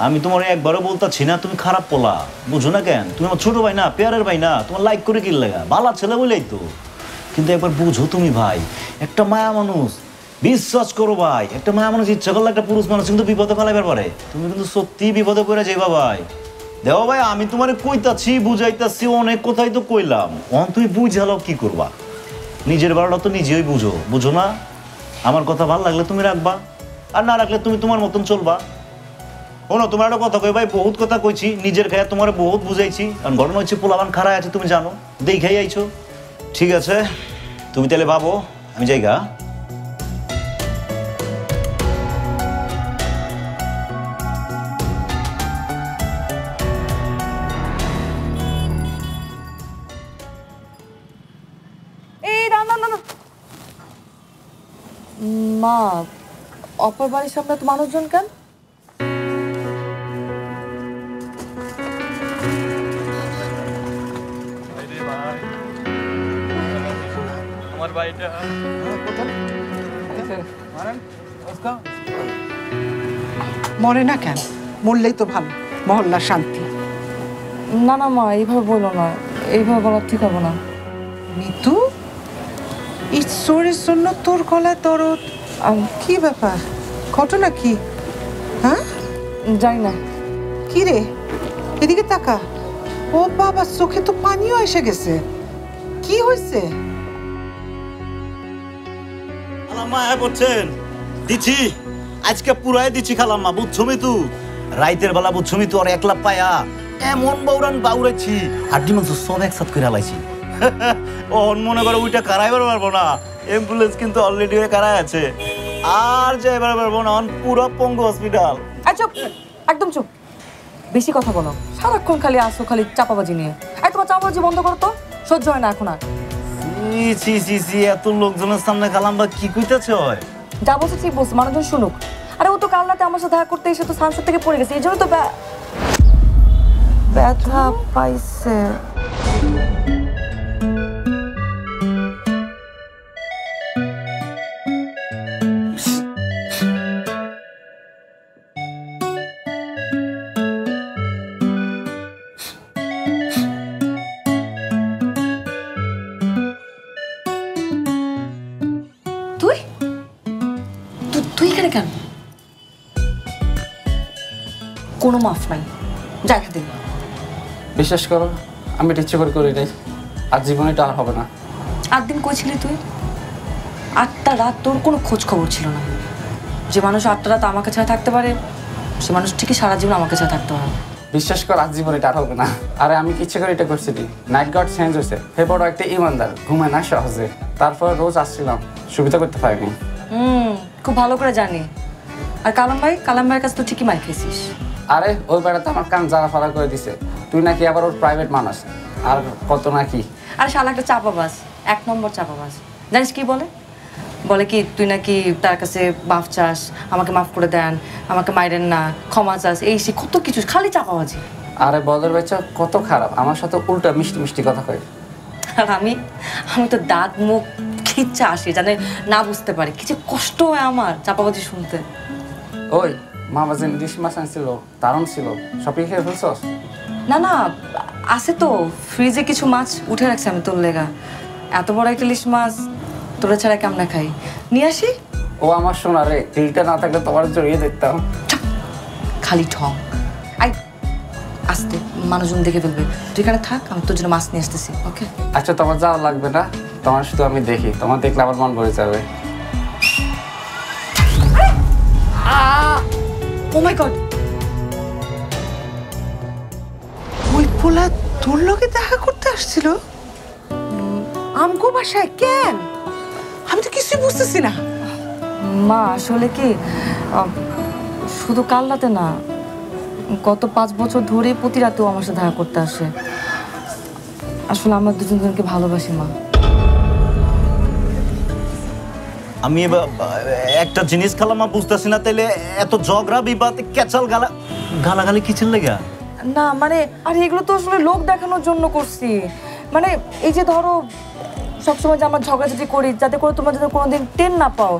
আমি তোমার একবারও বলতাছি না তুমি খারাপ পোলা। বুঝো না কেন? তুমি আমার ছোট ভাই না পেয়ারের ভাই না তোমার লাইক করে কি লাগা বালা ছেলে বলেই তো। কিন্তু একবার বুঝো তুমি ভাই একটা মায়া মানুষ বিশ্বাস করো ভাই, একটা মায়া মানুষ ইচ্ছা করলে একটা পুরুষ মানুষ কিন্তু বিপদে ফেলাইবার পারে। তুমি কিন্তু সত্যি বিপদে পড়ে যাইবা ভাই। দেও ভাই, আমি তোমারে কইতাছি, বুঝাইতাছি, অনেক কথাই তো কইলাম। অন, তুমি বুঝালো কি করবা? নিজের বারোটা তো নিজেই বুঝো বুঝো না? আমার কথা ভালো লাগলে তুমি রাখবা, আর না রাখলে তুমি তোমার মতন চলবা। শোনো, তোমার একটা কথা কই ভাই, বহুত কথা কইছি, নিজের খায়া তোমার বহুত বুঝাইছি। কারণ ঘটনা হচ্ছে পোলাবান খারাপ আছে, তুমি জানো। দেখাই আইছো। ঠিক আছে, তুমি তাহলে ভাবো, আমি যাইগা। মা অপর বাড়ির সামনে তো মানুষজন কেন? আমার বাড়িটা মরে না কেন? মরলেই তো ভালো। মহল্লা শান্তি। না না মা এইভাবে বলো না। এইভাবে বলা ঠিক হবে না। মিতু ঈশ্বরের জন্য তোর গলায় দরদ। কি ব্যাপার? ঘটনা কি? হ্যাঁ? জানি না কি রে? এদিকে তাকা। ও বাবা চোখে তো পানিও এসে গেছে। কি হয়েছে? খালাম্মা হ্যাঁ দিচ্ছি। আজকে পুরাই দিচ্ছি খালাম্মা বুঝছ মিতু? রাইতের বেলা বুঝছ মিতু আর একলা পায়া। এমন বাউরেছি সব একসাথ করে মনে করো ওইটা কারাইবার পারব না। অ্যাম্বুলেন্স কিন্তু অলরেডি হয়ে কারাই আছে। আর যাইবার পারব না অন পুরো পঙ্গু হসপিটাল চুপ একদম চুপ। বেশি কথা বলো সারাক্ষণ খালি আসো খালি চাপাবাজি নিয়ে। এই তোমার চাপাবাজি বন্ধ করো তো সহ্য হয় না এখন আর। সি সি সি সি এত লোকজনের সামনে খালাম্বা কি কইতেছে হয় যা বলছে ঠিক বলছে মানুষজন শুনুক। আরে ও তো কাল রাতে আমার সাথে দেখা করতে এসে তো সানসেট থেকে পড়ে গেছে এই জন্য তো ব্যা- ব্যথা পাইছে। মাফ নাই। যা এখান থেকে। বিশ্বাস করো আমি এটা ইচ্ছে করে করি নাই। আর জীবনে এটা আর হবে না। আট দিন কই ছিলি তুই? আটটা রাত তোর কোনো খোঁজ খবর ছিল না। যে মানুষ আটটা রাত আমাকে ছাড়া থাকতে পারে সে মানুষ ঠিকই সারা জীবন আমার কাছে থাকতে পারে। বিশ্বাস কর আজ জীবনে এটা আর হবে না। আরে আমি ইচ্ছে করে এটা করছি নাইট গার্ড চেঞ্জ হয়েছে। হে বড় একটা ইমানদার ঘুমায় না সহজে। তারপর রোজ আসছিলাম সুবিধা করতে পারিনি। হুম খুব ভালো করে জানি। আর কালাম ভাই কালাম ভাইয়ের কাছে তো ঠিকই মার খেয়েছিস। আরে ওই বেড়াতে আমার কান জারা ফারা করে দিছে। তুই নাকি আবার ওর প্রাইভেট মানুষ? আর কত নাকি? আর শালা একটা চাপাবাজ। এক নম্বর চাপাবাজ। জানিস কি বলে? বলে কি তুই নাকি তার কাছে মাফ চাস আমাকে মাফ করে দেন আমাকে মাইরেন না ক্ষমা চাস এই সে কত কিছু খালি চাপাবাজি। আরে বদর বেচা কত খারাপ। আমার সাথে উল্টা মিষ্টি মিষ্টি কথা কয়। আর আমি আমি তো দাঁত মুখ খিচ্ছে আসি জানে না বুঝতে পারি। কিছু কষ্ট হয় আমার চাপাবাজি শুনতে। ওই মামা যে ইলিশ মাছ আনছিল দারুণ ছিল। সবই খেয়ে ফেলছস না না আছে তো। ফ্রিজে কিছু মাছ উঠে রাখছি আমি তোর লেগা। এত বড় একটা ইলিশ মাছ তোরা ছাড়া কেমন খাই? নিয়ে আসি? ও আমার সোনা রে তিলটা না থাকলে তোমার জড়িয়ে দেখতাম খালি ঠং আই আসতে মানুষজন দেখে ফেলবে। তুই এখানে থাক আমি তোর জন্য মাছ নিয়ে আসতেছি ওকে? আচ্ছা তোমার যাওয়া লাগবে না তোমার শুধু আমি দেখি। তোমার দেখলে আমার মন ভরে যাবে। ও মাই গড ওই পোলা তোর দেখা করতে আসছিল? আমগো বাসায়, কেন? আমি তো কিছুই বুঝতেছি না। মা, আসলে কি শুধু কাল না, গত পাঁচ বছর ধরে প্রতি রাতেও আমার সাথে দেখা করতে আসে। আসলে আমরা দুজন দুজনকে ভালোবাসি, মা। আমি এবার একটা জিনিস খালাম্মা বুঝতেছি না তাইলে এত ঝগড়া বিবাদ কেচাল গালা গালাগালি কিছেন লেগা? না মানে আর এগুলো তো আসলে লোক দেখানোর জন্য করছি। মানে এই যে ধরো সবসময় যে আমরা ঝগড়াঝাটি করি যাতে করে তোমরা যাতে কোনোদিন টেন না পাও।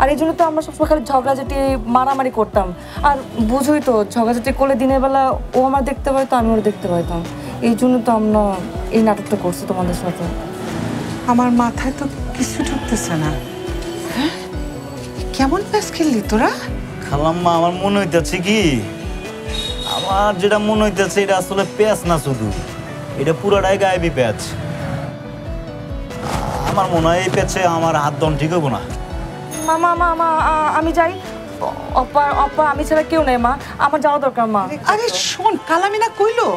আর এই জন্য তো আমরা সবসময় খালি ঝগড়াঝাটি মারামারি করতাম। আর বুঝোই তো ঝগড়াঝাটি করলে দিনের বেলা ও আমার দেখতে পাইতো আমি ওর দেখতে পাইতাম এই জন্য তো আমরা এই নাটকটা করছি তোমাদের সাথে। আমার মাথায় তো কিছু ঢুকতেছে না। কেমন প্যাস খেললি তোরা? খালাম্মা আমার মনে হইতেছে কি? আমার যেটা মনে হইতেছে এটা আসলে প্যাচ না শুধু। এটা পুরোটাই গায়েবি প্যাচ আমার মনে হয় এই প্যাচে আমার হাত দন ঠিক হব না। মামা মামা আমি যাই। অপা অপা আমি ছাড়া কেউ নেই মা। আমার যাওয়া দরকার মা। আরে শোন কালামিনা কইলো?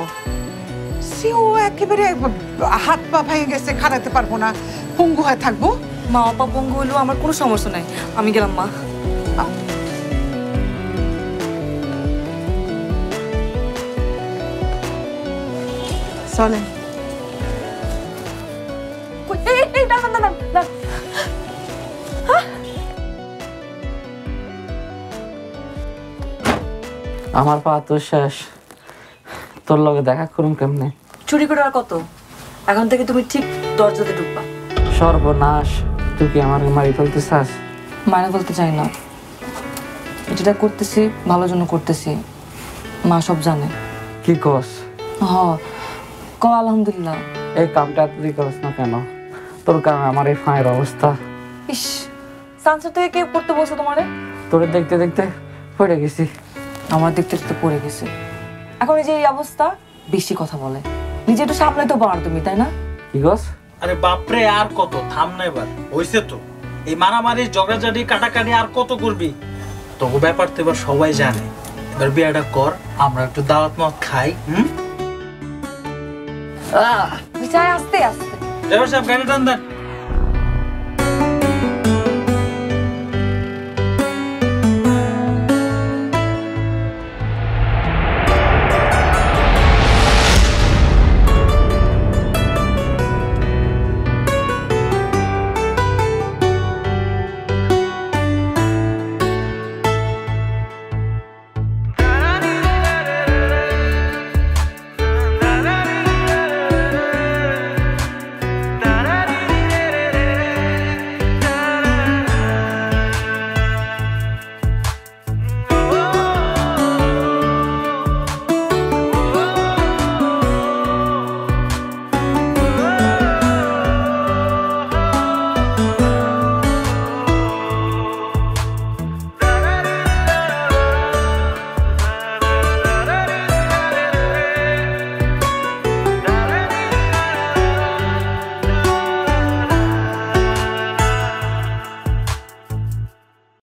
সে ও একেবারে হাত পা ভেঙে গেছে খাড়াতে পারব না পঙ্গু হয়ে থাকব। মা অপা পঙ্গু হইলেও আমার কোনো সমস্যা নাই। আমি গেলাম মা। চলেন। আমার পা তো শেষ। তোর লগে দেখা করুম কেমনে? চুরি করে আর কত? এখন থেকে তুমি ঠিক দরজাতে ঢুকবা। সর্বনাশ। তুই কি আমার মারি ফেলতে চাস মানে বলতে চাই না। যেটা করতেছি ভালোর জন্য করতেছি। মা সব জানে। কি কস? হ ক আলহামদুলিল্লাহ। এই কামটা তুই করস না কেন? তোর কারণে আমার এই ফাঁয়ের অবস্থা। ইস সানসেট থেকে কে পড়তে বলছো তোমারে? তোরে দেখতে দেখতে পড়ে গেছি। আমার দেখতে দেখতে পড়ে গেছে। এখন এই যে এই অবস্থা বেশি কথা বলে। নিজে একটু সামলাইতে পারো তুমি তাই না? কি কস? আরে বাপরে আর কত? থাম না এবার। হইছে তো। এই মারামারি ঝগড়াঝাড়ি কাটাকাটি আর কত করবি? তবু ব্যাপার তো এবার সবাই জানে। এবার বিয়েটা কর আমরা একটু দাওয়াত মত খাই হুম? বিচার আস্তে আস্তে। ড্রাইভার সাহেব গাড়ি টান দেন।